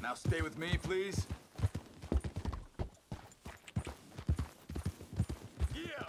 Now stay with me, please. Yeah.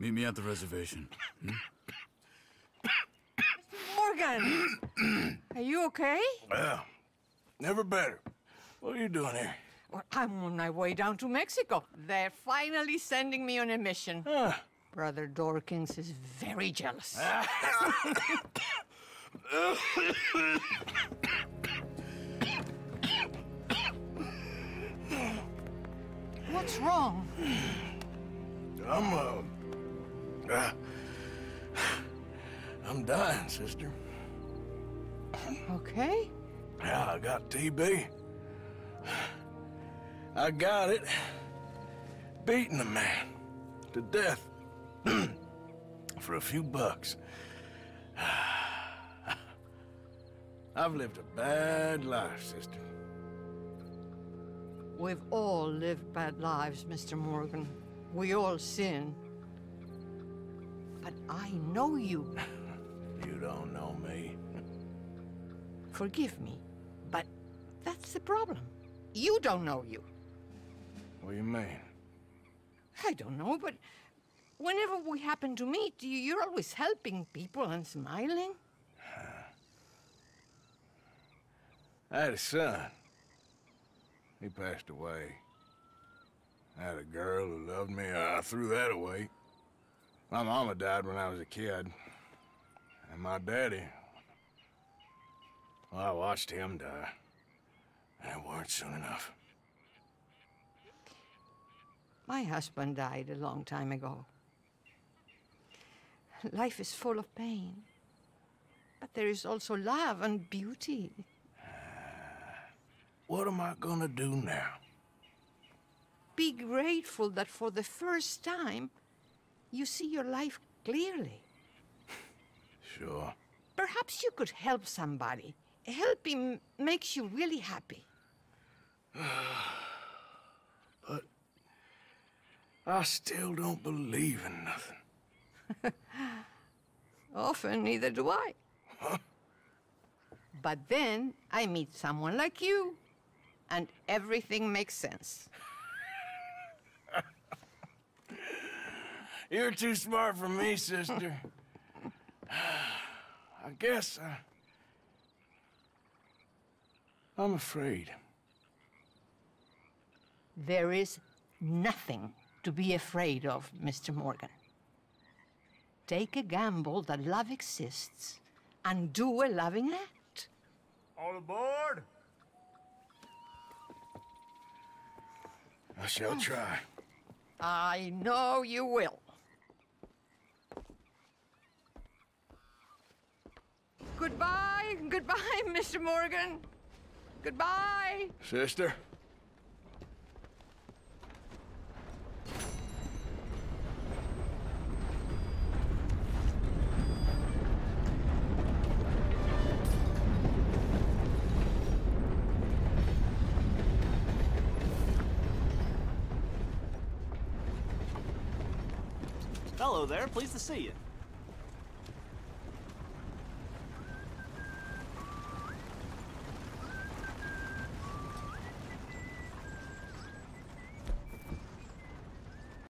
Meet me at the reservation. Morgan! Are you okay? Well, never better. What are you doing here? Well, I'm on my way down to Mexico. They're finally sending me on a mission. Ah, Brother Dorkins is very jealous. What's wrong? I'm, uh, uh, I'm dying, sister. Okay. Yeah, I got TB. I got it. Beating a man to death for a few bucks. I've lived a bad life, sister. We've all lived bad lives, Mr. Morgan. We all sin. But I know you. You don't know me. Forgive me. But that's the problem. You don't know you. What do you mean? I don't know, but whenever we happen to meet, you- you're always helping people and smiling. I had a son. He passed away. I had a girl who loved me. I threw that away. My mama died when I was a kid. And my daddy... Well, I watched him die. And it weren't soon enough. My husband died a long time ago. Life is full of pain. But there is also love and beauty. What am I gonna do now? Be grateful that for the first time, you see your life clearly. Sure. Perhaps you could help somebody. Helping makes you really happy. But I still don't believe in nothing. Often, neither do I. but then I meet someone like you, and everything makes sense. You're too smart for me, sister. I guess I... I'm afraid. There is nothing to be afraid of, Mr. Morgan. Take a gamble that love exists and do a loving act. All aboard? I shall hmm. try. I know you will. Goodbye, goodbye, Mr. Morgan. Goodbye. Sister? Hello there, pleased to see you.